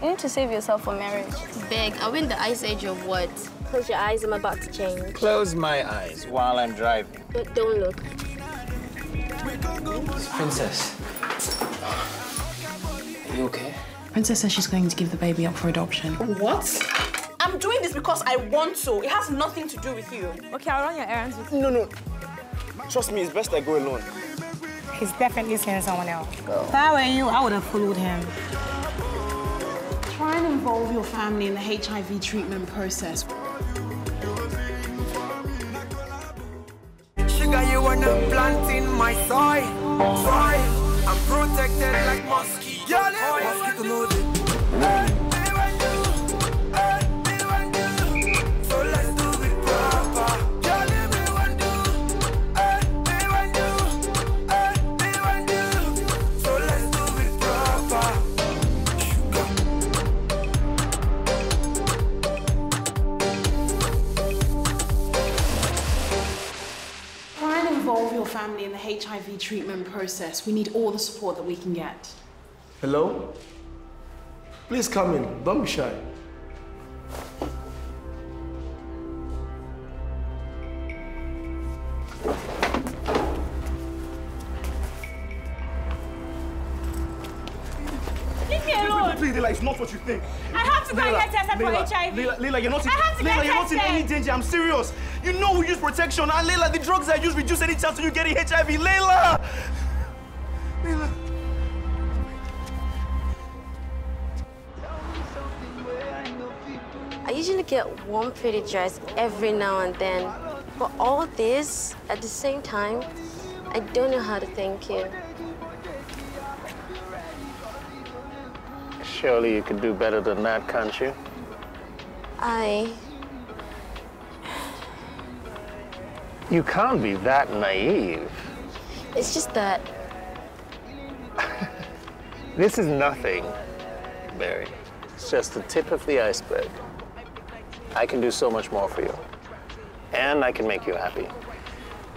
You need to save yourself for marriage. Beg, are we in the ice age of what? Close your eyes, I'm about to change. Close my eyes while I'm driving. But don't look. Princess. Are you okay? Princess says she's going to give the baby up for adoption. What? I'm doing this because I want to. It has nothing to do with you. Okay, I'll run your errands with you. No, no. Trust me, it's best I go alone. He's definitely seeing someone else. If I were you, I would have followed him. And involve your family in the HIV treatment process. Sugar, you are not planting my soil. Soil. I'm protected like mosquito. Mosquito HIV treatment process. We need all the support that we can get. Hello? Please come in. Don't be shy. Leave me alone. Please, Leila, it's not what you think. I have to go and Leila, get tested for HIV. Leila, Leila, you're not in, I have to Leila, get you're not in any danger. I'm serious. You know we use protection. And Layla, the drugs I use reduce any chance of you getting HIV. Layla! Leila. I usually get one pretty dress every now and then. But all this, at the same time, I don't know how to thank you. Surely you could do better than that, can't you? I... You can't be that naive. It's just that This is nothing, Barry. It's just the tip of the iceberg. I can do so much more for you. And I can make you happy.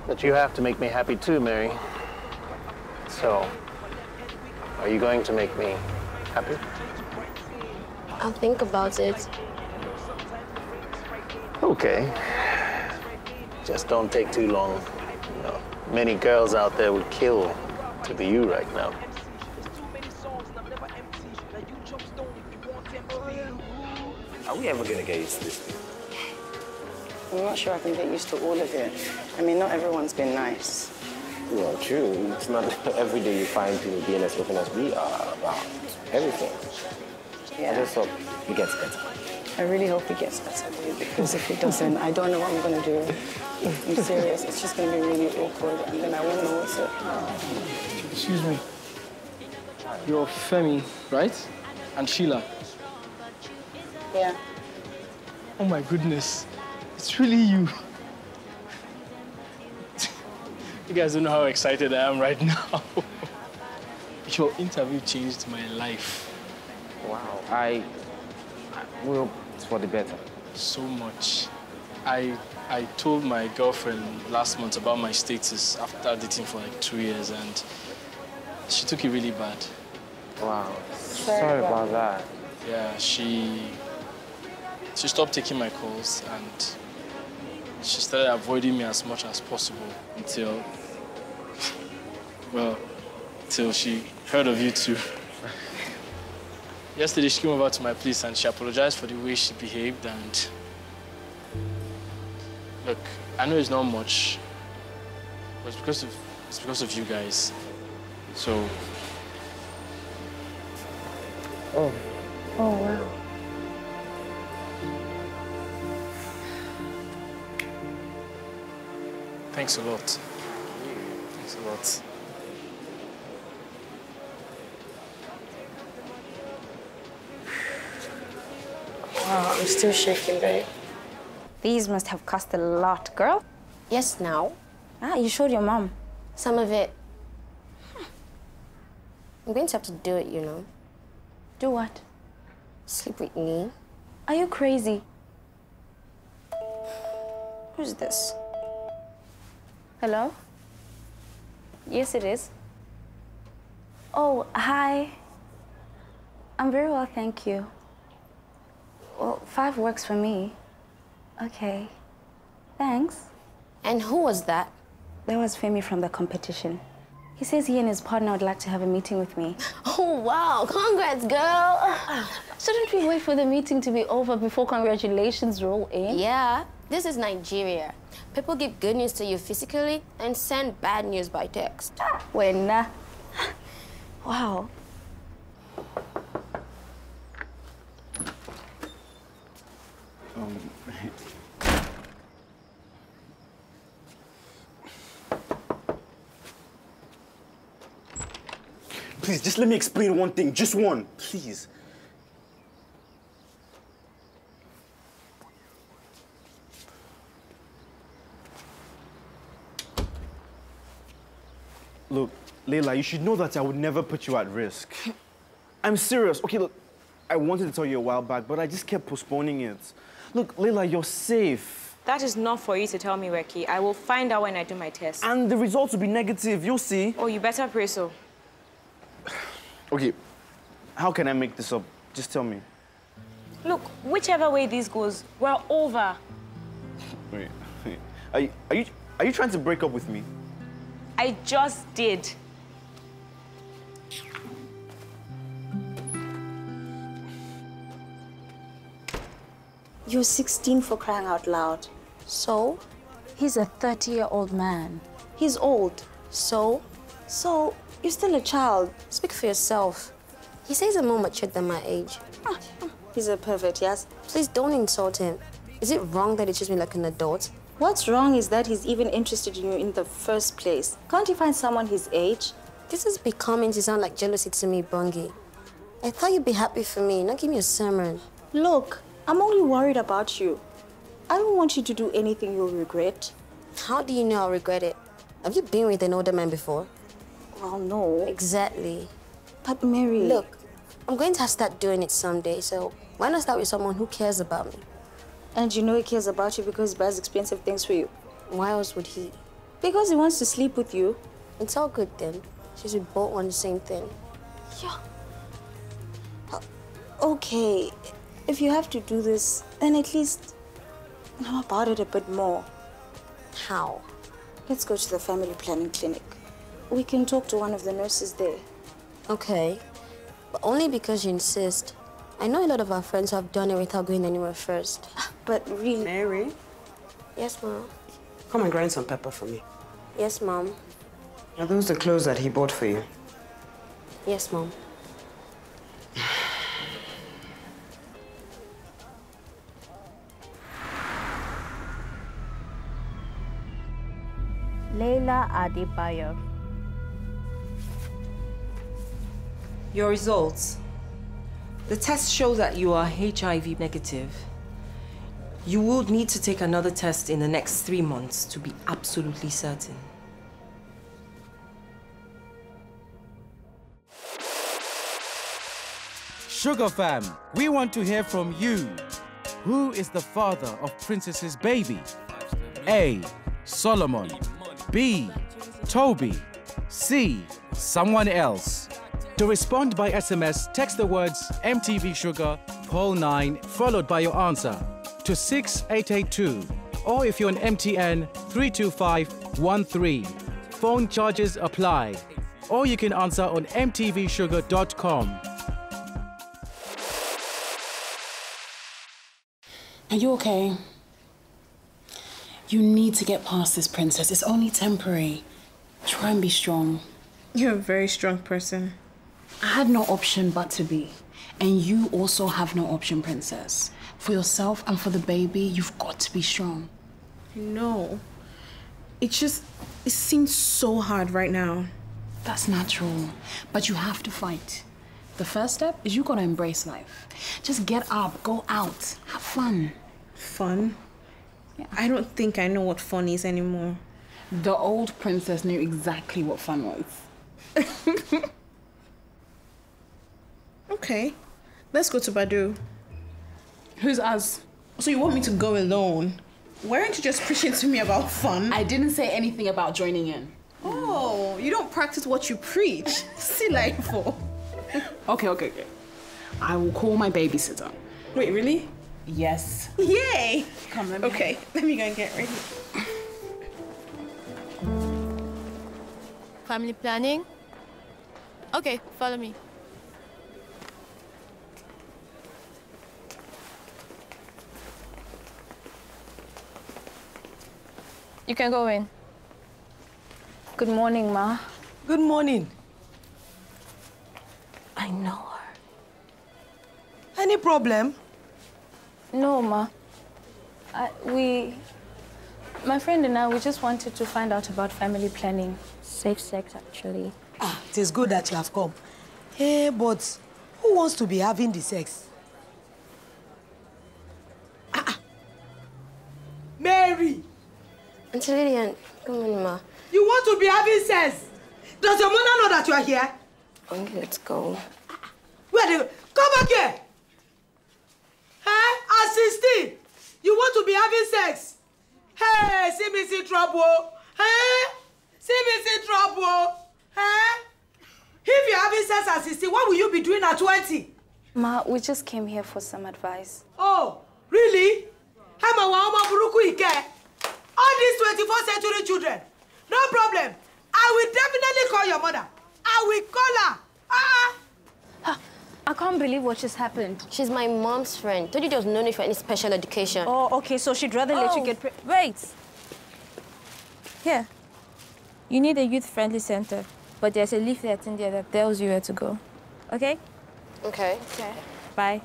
But you have to make me happy too, Mary. So, are you going to make me happy? I'll think about it. Okay. Just don't take too long. You know, many girls out there would kill to be you right now. Are we ever gonna get used to this? I'm not sure I can get used to all of it. I mean, not everyone's been nice. Well, true. It's not every day you find people being as open as we are about everything. I just hope it gets better. I really hope it gets better, because if it doesn't, I don't know what I'm gonna do. I'm serious. It's just gonna be really awkward, and then I won't know what to. Excuse me. You're Femi, right? And Sheila. Yeah. Oh my goodness. It's really you. you guys don't know how excited I am right now. Your interview changed my life. Wow. I, I will. It's for the better. So much. I I told my girlfriend last month about my status after dating for like two years and she took it really bad. Wow. Sorry about that. Yeah, she she stopped taking my calls and she started avoiding me as much as possible until well, till she heard of you two. Yesterday she came over to my place and she apologized for the way she behaved and look, I know it's not much, but it's because of it's because of you guys. So Oh. Oh, wow. thanks a lot. Thanks a lot. Wow, I'm still shaking, babe. These must have cost a lot, girl. Yes, now. Ah, you showed your mom. Some of it. I'm going to have to do it, you know. Do what? Sleep with me. Are you crazy? Who's this? Hello? Yes, it is. Oh, hi. I'm very well, thank you. Well, five works for me. Okay. Thanks. And who was that? That was Femi from the competition. He says he and his partner would like to have a meeting with me. Oh, wow. Congrats, girl. Shouldn't we wait for the meeting to be over before congratulations roll in? Yeah, this is Nigeria. People give good news to you physically and send bad news by text. When? Uh, wow. Um, Please, just let me explain one thing. Just one, please. Look, Layla, you should know that I would never put you at risk. I'm serious. Okay, look, I wanted to tell you a while back, but I just kept postponing it. Look, Layla, you're safe. That is not for you to tell me, Reki. I will find out when I do my test. And the results will be negative, you'll see. Oh, you better pray so. Okay, how can I make this up? Just tell me. Look, whichever way this goes, we're over. Wait, wait. Are you, are you, are you trying to break up with me? I just did. You're 16 for crying out loud. So? He's a 30-year-old man. He's old. So? So, you're still a child. Speak for yourself. He says I'm more mature than my age. Ah, he's a pervert, yes? Please don't insult him. Is it wrong that he treats me like an adult? What's wrong is that he's even interested in you in the first place. Can't you find someone his age? This is becoming to sound like jealousy to me, Bungie. I thought you'd be happy for me, not give me a sermon. Look, I'm only worried about you. I don't want you to do anything you'll regret. How do you know I'll regret it? Have you been with an older man before? Well, no. Exactly. But Mary... Look, I'm going to start doing it someday, so why not start with someone who cares about me? And you know he cares about you because he buys expensive things for you. Why else would he? Because he wants to sleep with you. It's all good then. Since we both want the same thing. Yeah. Uh, okay, if you have to do this, then at least know about it a bit more. How? Let's go to the family planning clinic. We can talk to one of the nurses there. Okay, but only because you insist. I know a lot of our friends who have done it without going anywhere first. Ah, but really... Mary? Yes, Mom. Come and grind some pepper for me. Yes, Mom. Are those the clothes that he bought for you? Yes, Mom. Leila Adebayo. Your results. The test shows that you are HIV negative. You will need to take another test in the next three months to be absolutely certain. Shuga fam, we want to hear from you. Who is the father of Princess's baby? A. Solomon. B. Toby. C. Someone else. To respond by SMS, text the words MTV Shuga, Paul 9, followed by your answer to 6882. Or if you're on MTN, 32513. Phone charges apply. Or you can answer on mtvshuga.com. Are you okay? You need to get past this, princess. It's only temporary. Try and be strong. You're a very strong person. I had no option but to be. And you also have no option, princess. For yourself and for the baby, you've got to be strong. No. It just, it seems so hard right now. That's natural. But you have to fight. The first step is you gotta embrace life. Just get up, go out, have fun. Fun? Yeah. I don't think I know what fun is anymore. The old princess knew exactly what fun was. okay, let's go to Badu. Who's us? So you want me to go alone? Why aren't you just preaching to me about fun? I didn't say anything about joining in. Oh, you don't practice what you preach. See life for. Okay, okay, okay. I will call my babysitter. Wait, really? Yes. Yay! Come, let me Okay, let me go and get ready. Family planning? Okay, follow me. You can go in. Good morning, Ma. Good morning. I know her. Any problem? No, Ma. I, we, my friend and I, we just wanted to find out about family planning. Safe sex, actually. Ah, it is good that you have come. Hey, but who wants to be having the sex? Ah, ah. Mary! Auntie Lydian, good morning, ma. You want to be having sex? Does your mother know that you are here? Okay, let's go. Where do you... Come back here! Eh? At 16, you want to be having sex? Hey, see me see trouble. Eh? See me see trouble. Eh? If you're having sex at 16, what will you be doing at 20? Ma, we just came here for some advice. Oh, really? I'm a woman buruku ike. All these 24th century children. No problem. I will definitely call your mother. I will call her. Ah! I can't believe what just happened. She's my mom's friend. Told you there was no need for any special education. Oh, okay, so she'd rather let you Oh, get pre- Wait. Here. You need a youth-friendly center, but there's a leaflet in there that tells you where to go. Okay? Okay. Okay. Bye.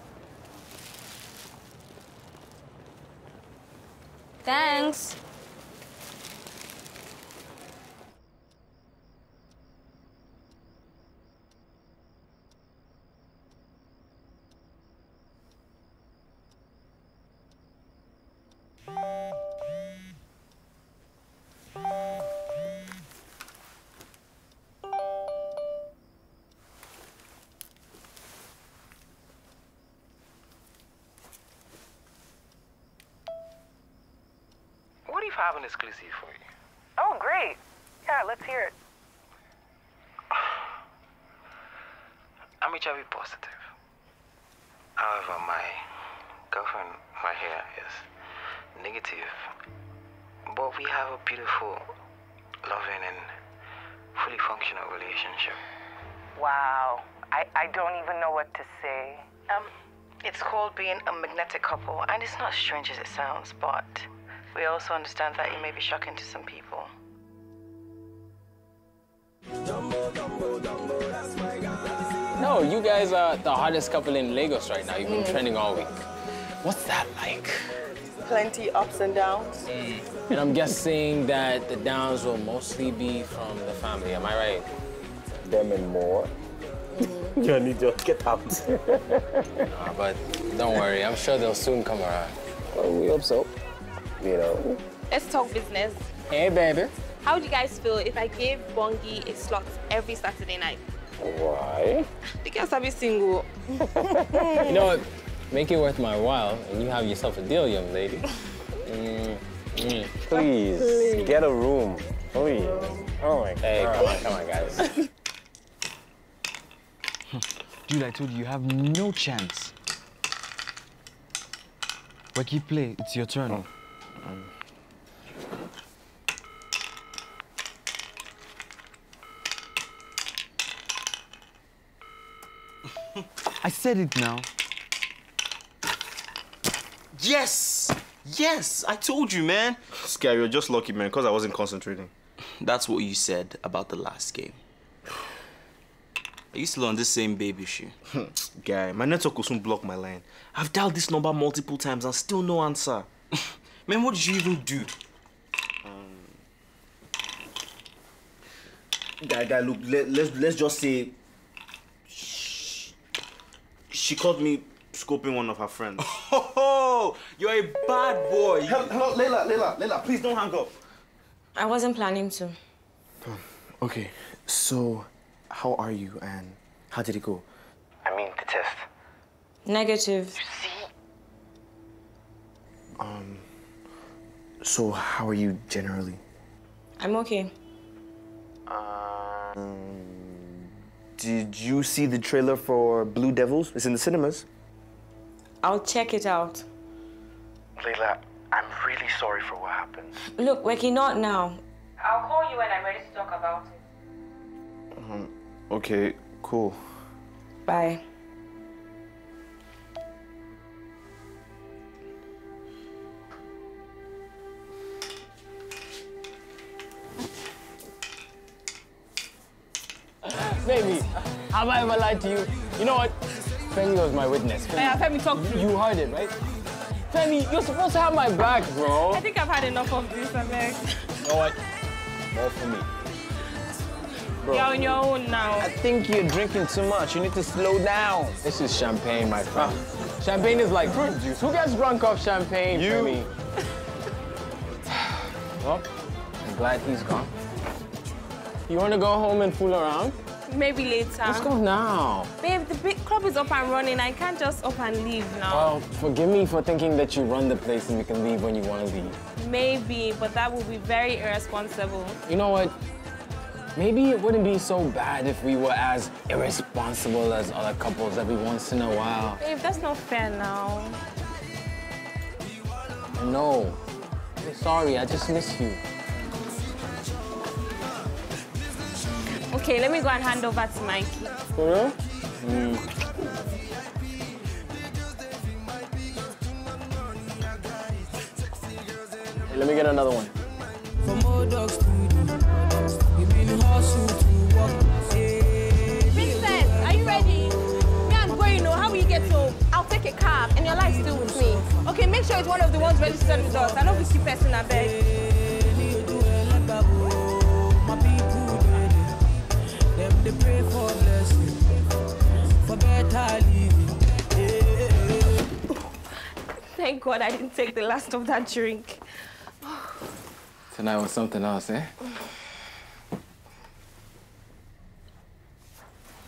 Thanks. Have an exclusive for you? Oh, great. Yeah, let's hear it. I'm HIV positive. However, my girlfriend right here is negative. But we have a beautiful, loving, and fully functional relationship. Wow. I, I don't even know what to say. Um, it's called being a magnetic couple, and it's not as strange as it sounds, but we also understand that it may be shocking to some people. No, you guys are the hottest couple in Lagos right now. You've been mm. trending all week. What's that like? Plenty ups and downs. Mm. And I'm guessing that the downs will mostly be from the family. Am I right? Them and more. Mm. Johnny, just get out. Nah, but don't worry. I'm sure they'll soon come around. Well, we hope so. You know. Let's talk business. Hey, baby. How would you guys feel if I gave Bongi a slot every Saturday night? Why? Because I'll be single. You know what? Make it worth my while, and you have yourself a deal, young lady. Mm, mm. Please, get a room. Please. Oh my God. Hey, come on, come on, guys. Dude, I told you, you have no chance. Weki, play. It's your turn. I said it now. Yes! Yes! I told you, man. Scary, you're just lucky, man, because I wasn't concentrating. That's what you said about the last game. Are you still on this same baby shoe? Hmm. Guy, my network will soon block my line. I've dialed this number multiple times and still no answer. Man, what did you even do? Guy, guy, look, let, let's, let's just say she, she caught me scoping one of her friends. Oh, you're a bad boy. Hello, hello, Leila, Leila, Leila, please don't hang up. I wasn't planning to. Okay, so how are you and how did it go? I mean, the test. Negative. See. Um, so how are you generally? I'm okay. Um, Did you see the trailer for Blue Devils? It's in the cinemas. I'll check it out. Layla, I'm really sorry for what happened. Look, Weki, not now. I'll call you when I'm ready to talk about it. Um, okay, cool. Bye. Baby, have I ever lied to you? You know what? Femi was my witness. Femi, Yeah, Femi, talk to You heard it, right? Femi, you're supposed to have my back, bro. I think I've had enough of this, Alex. You know what? More for me. Bro, You're on your own now. I think you're drinking too much. You need to slow down. This is champagne, my friend. Champagne is like fruit juice. Who gets drunk off champagne, you. Femi? well, I'm glad he's gone. You want to go home and fool around? Maybe later. Let's go now. Babe, the big club is up and running. I can't just up and leave now. Well, forgive me for thinking that you run the place and you can leave when you want to leave. Maybe, but that would be very irresponsible. You know what? Maybe it wouldn't be so bad if we were as irresponsible as other couples every once in a while. Babe, that's not fair now. No. I'm sorry, I just miss you. Okay, let me go and hand over to Mikey. For real? Mm. Let me get another one. From old dogs to dogs, we been hustle to work. Princess, are you ready? Me and going, know how will you get home? I'll take a cab, and your light's still with me. Okay, make sure it's one of the ones registered with us. I know we keep person, I beg. Thank God I didn't take the last of that drink. Tonight was something else, eh?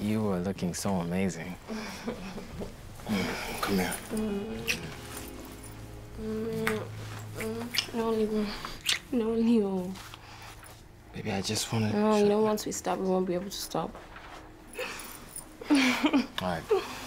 You were looking so amazing. Mm, Come here. No, Leo. No, Leo. Baby, I just wanted No, you know, once we stop, we won't be able to stop. All right.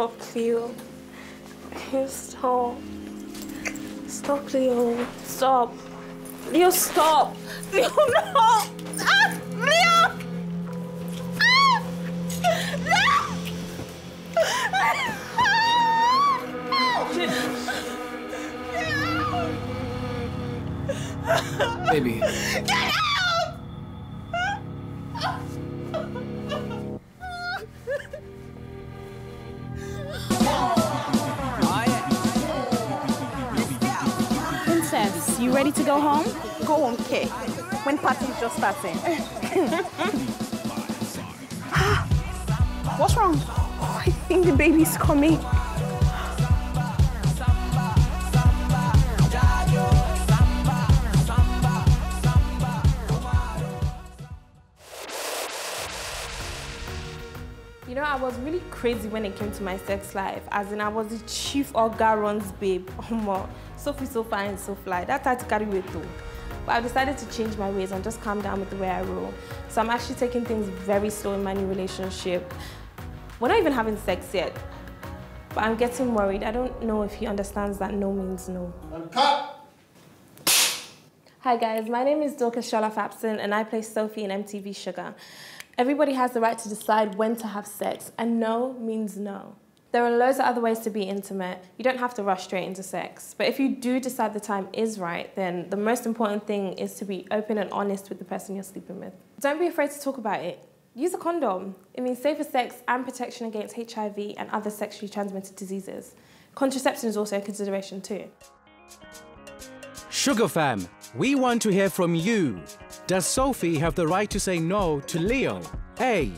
Stop, Leo. Stop. Stop, Leo. Stop. Leo, stop. Leo, no. Ah, Leo. Ah! Baby. Get out! You ready to go home? Go home, K. When party's just starting. What's wrong? Oh, I think the baby's coming. You know, I was really crazy when it came to my sex life. As in, I was the chief Ogaron's babe. Omo, Sophie so fine, so fly. That had to carry weight too. But I've decided to change my ways and just calm down with the way I roll. So I'm actually taking things very slow in my new relationship. We're not even having sex yet. But I'm getting worried. I don't know if he understands that no means no. Hi guys, my name is Dorcas Shola Fapson and I play Sophie in MTV Shuga. Everybody has the right to decide when to have sex and no means no. There are loads of other ways to be intimate. You don't have to rush straight into sex. But if you do decide the time is right, then the most important thing is to be open and honest with the person you're sleeping with. Don't be afraid to talk about it. Use a condom. It means safer sex and protection against HIV and other sexually transmitted diseases. Contraception is also a consideration too. Shuga Fam, we want to hear from you. Does Sophie have the right to say no to Leo? A.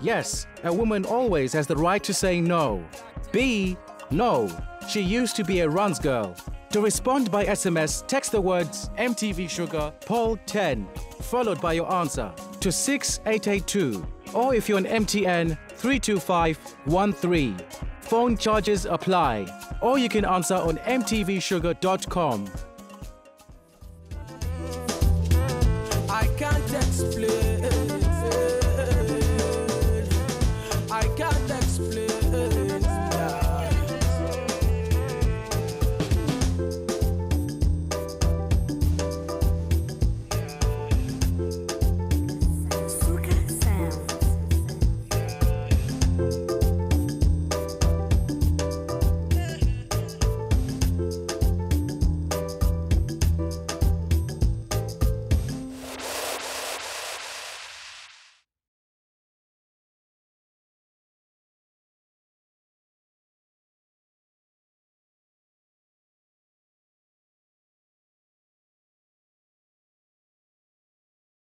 Yes, a woman always has the right to say no. B. No, she used to be a runs girl. To respond by SMS, text the words MTV Shuga Paul 10, followed by your answer to 6882. Or if you're on MTN, 32513. Phone charges apply. Or you can answer on mtvshuga.com.